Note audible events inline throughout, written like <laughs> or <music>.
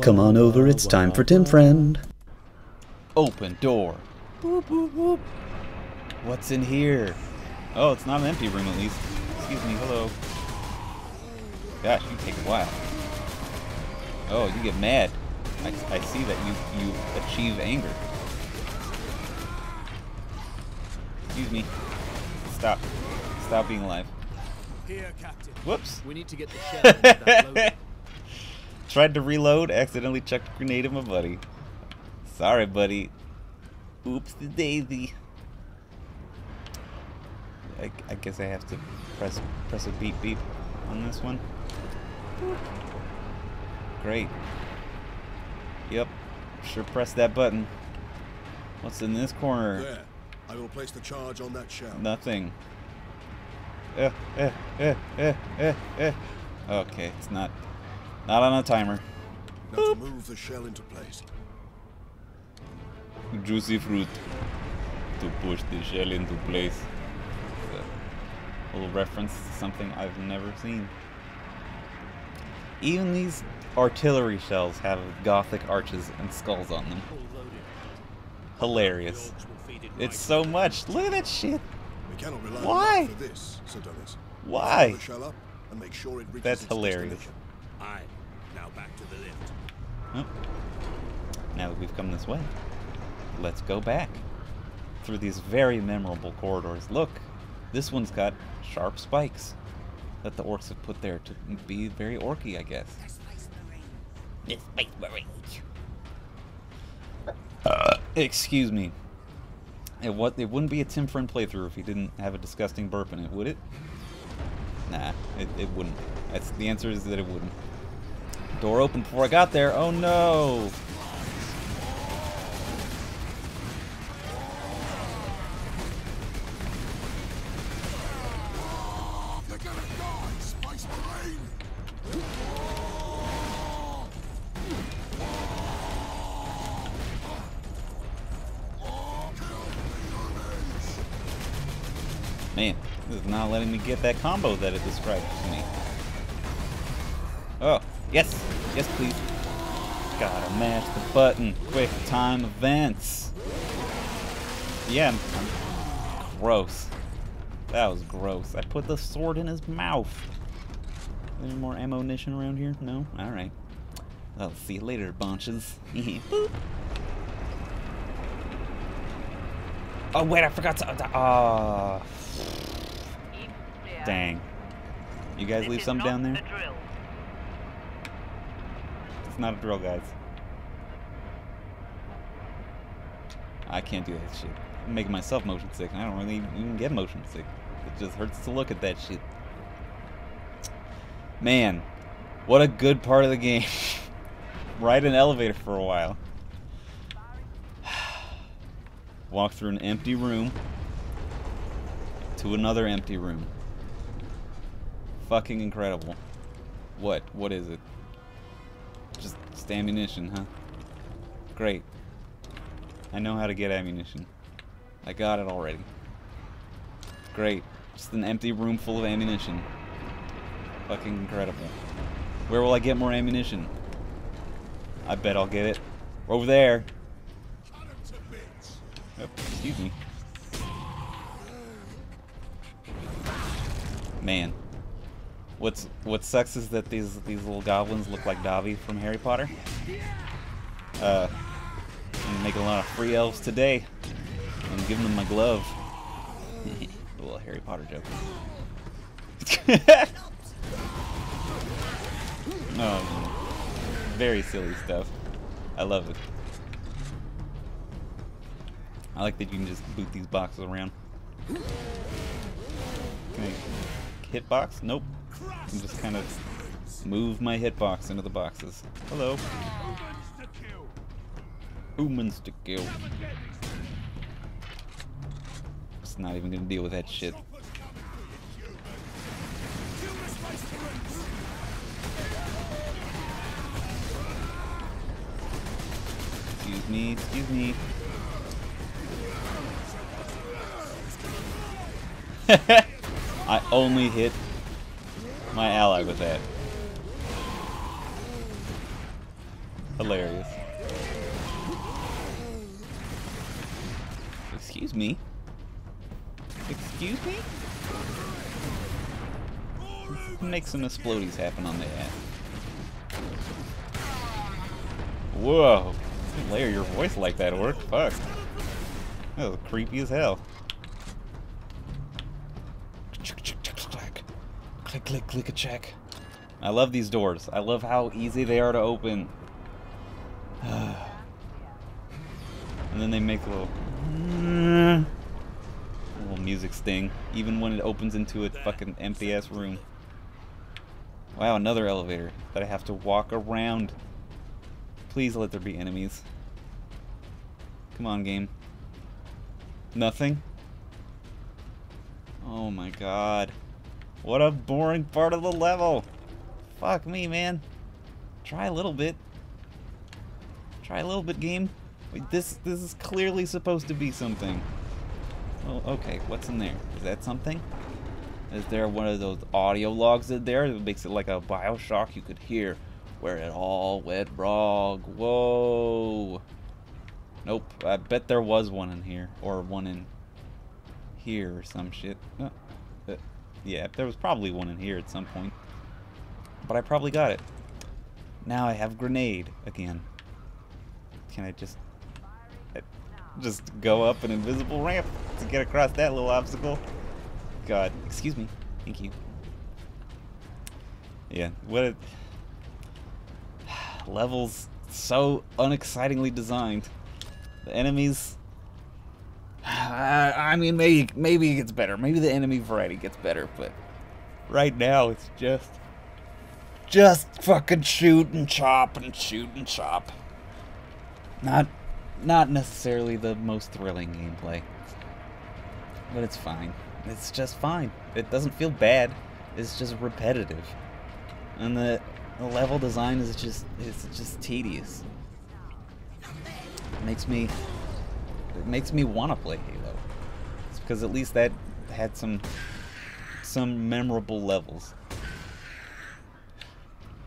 Come on over, it's time for Tim Friend. Open door. Boop, boop, boop. What's in here? Oh, it's not an empty room at least. Excuse me, hello. Gosh, you take a while. Oh, you get mad. I, I see that you, you achieve anger. Excuse me. Stop. Stop being alive. Here, Captain. Whoops. We need to get the shell that loader. <laughs> Tried to reload, accidentally chucked a grenade at my buddy. Sorry, buddy. Oops the daisy. I, I guess I have to press press a beep beep on this one. Great. Yep. Sure press that button. What's in this corner? There. I will place the charge on that shell. Nothing. Eh, eh, eh, eh, eh, eh. Okay, it's not not on a timer. Now to move the shell into place. Juicy fruit to push the shell into place. A little reference to something I've never seen. Even these artillery shells have gothic arches and skulls on them. Hilarious. It's so much. Look at that shit. We cannot rely Why? on this, Sir Why? Shell up and make sure it reaches That's its hilarious. Destination. Aye. Now back to the lift. Oh. Now that we've come this way, let's go back through these very memorable corridors. Look, this one's got sharp spikes that the orcs have put there to be very orky, I guess. The Space Marines. Uh, excuse me. It, what, it wouldn't be a Tim Friend playthrough if he didn't have a disgusting burp in it, would it? Nah, it, it wouldn't. That's the answer is that it wouldn't. Door opened before I got there. Oh no! Man, this is not letting me get that combo that it described to me. Oh, yes! Yes, please. Gotta mash the button. Quick time events. Yeah, I'm, gross. That was gross. I put the sword in his mouth. Any more ammunition around here? No? Alright. I'll see you later, bunches. <laughs> Boop. Oh, wait, I forgot to. Oh. Dang. You guys leave some down there? Not a drill, guys. I can't do that shit. I'm making myself motion sick, I don't really even get motion sick. It just hurts to look at that shit. Man, what a good part of the game. <laughs> Ride an elevator for a while. <sighs> Walk through an empty room to another empty room. Fucking incredible. What? What is it? Ammunition, huh? Great. I know how to get ammunition. I got it already. Great. Just an empty room full of ammunition. Fucking incredible. Where will I get more ammunition? I bet I'll get it. Over there. Oh, excuse me. Man. What's what sucks is that these these little goblins look like Dobby from Harry Potter. Uh I'm making a lot of free elves today. I'm giving them my glove. <laughs> a little Harry Potter joke. <laughs> oh, very silly stuff. I love it. I like that you can just boot these boxes around. Can I? Nope. Can just kind of move my hitbox into the boxes. Hello. Humans to kill. Just not even gonna deal with that shit. Excuse me, excuse me. <laughs> I only hit my ally with that. Hilarious. Excuse me. Excuse me? Make some explodies happen on the ass. Whoa. Layer your voice like that, Orc. Fuck. That was creepy as hell. Click, click, click a check. I love these doors. I love how easy they are to open. <sighs> and then they make a little, a little music sting, even when it opens into a fucking empty ass room. Wow, another elevator that I have to walk around. Please let there be enemies. Come on, game. Nothing? Oh my god. What a boring part of the level. Fuck me, man. Try a little bit. Try a little bit, game. Wait, this this is clearly supposed to be something. Oh, okay. What's in there? Is that something? Is there one of those audio logs in there that makes it like a Bioshock you could hear where it all went wrong? Whoa. Nope. I bet there was one in here. Or one in here or some shit. Uh, yeah, there was probably one in here at some point. But I probably got it. Now I have grenade again. Can I just... uh, Just go up an invisible ramp to get across that little obstacle? God. Excuse me. Thank you. Yeah, what a... <sighs> Levels so unexcitingly designed. The enemies... <sighs> I, mean, maybe maybe it gets better. Maybe the enemy variety gets better, but right now it's just just fucking shoot and chop and shoot and chop. Not not necessarily the most thrilling gameplay. But it's fine. It's just fine. It doesn't feel bad. It's just repetitive. And the, the level design is just it's just tedious. It makes me it makes me want to play Halo. It's because at least that had some some memorable levels.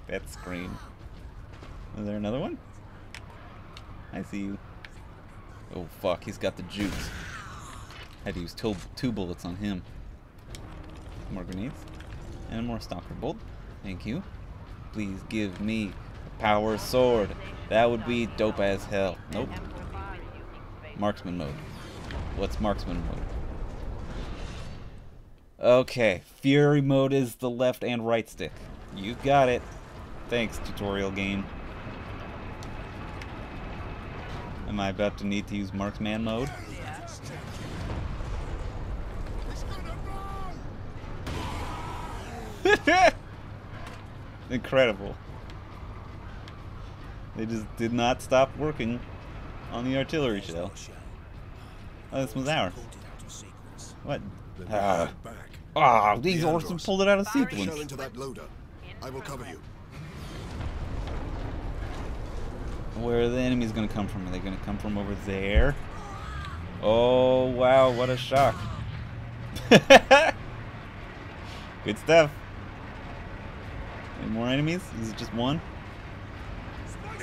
That scream. Is there another one? I see you. Oh fuck, he's got the juice. Had to use two, two bullets on him. More grenades. And more stalker bolt. Thank you. Please give me a power sword. That would be dope as hell. Nope. Marksman mode. What's marksman mode? Okay, fury mode is the left and right stick. You got it. Thanks, tutorial game. Am I about to need to use marksman mode? <laughs> Incredible. They just did not stop working on the artillery shell. Oh, this was ours. What? Ah, head back. ah, these The Orson pulled it out of Shell sequence. into that loader. I will cover you. Where are the enemies gonna come from? Are they gonna come from over there? Oh wow, what a shock. <laughs> Good stuff. Any more enemies? Is it just one?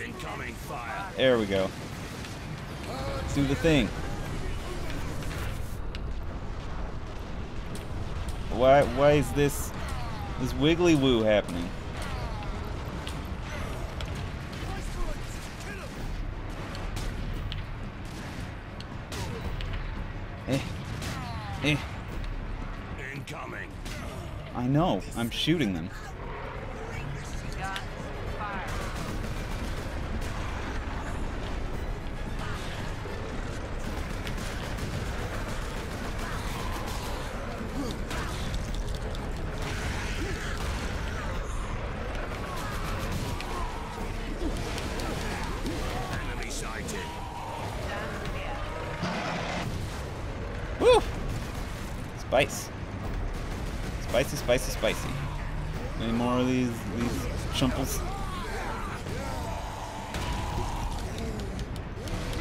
Incoming fire. There we go. Do the thing. Why why is this this wiggly woo happening? Eh. Eh. Incoming. I know. I'm shooting them. Spice. Spicy, spicy, spicy. Any more of these these chumples?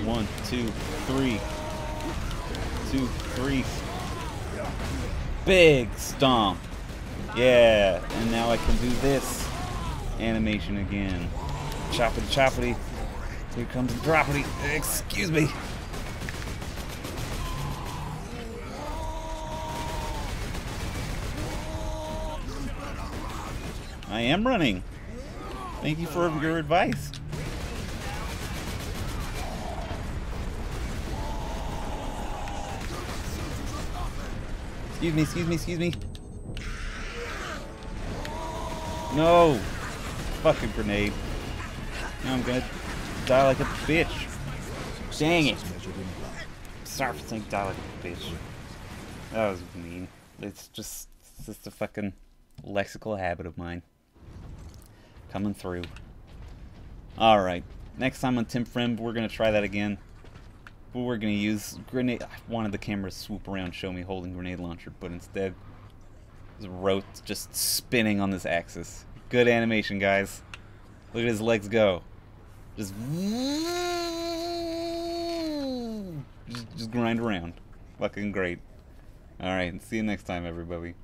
One, two, three. Two, three. Big stomp. Yeah, and now I can do this animation again. Choppity choppity. Here comes the property. Excuse me. I am running. Thank you for your advice. Excuse me, excuse me, excuse me. No! Fucking grenade. Now I'm gonna die like a bitch. Dang it. Sorry for saying die like a bitch. That was mean. It's just, it's just a fucking lexical habit of mine. Coming through. Alright. Next time on Tim Friend, we're gonna try that again. But we're gonna use grenade. I wanted the camera to swoop around, show me holding grenade launcher, but instead, rote just spinning on this axis. Good animation, guys. Look at his legs go. Just, just, <laughs> just grind around. Fucking great. All right, see you next time, everybody.